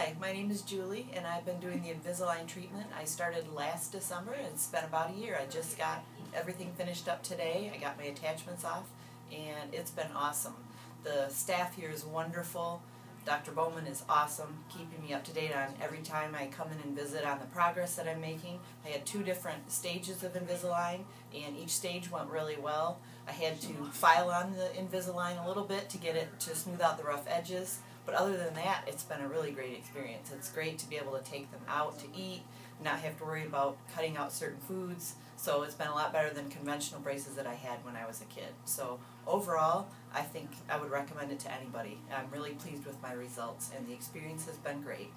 Hi, my name is Julie, and I've been doing the Invisalign treatment. I started last December, and it's been about a year. I just got everything finished up today. I got my attachments off, and it's been awesome. The staff here is wonderful. Dr. Bowman is awesome, keeping me up to date on every time I come in and visit on the progress that I'm making. I had two different stages of Invisalign, and each stage went really well. I had to file on the Invisalign a little bit to get it to smooth out the rough edges. But other than that, it's been a really great experience. It's great to be able to take them out to eat, not have to worry about cutting out certain foods. So it's been a lot better than conventional braces that I had when I was a kid. So overall, I think I would recommend it to anybody. I'm really pleased with my results, and the experience has been great.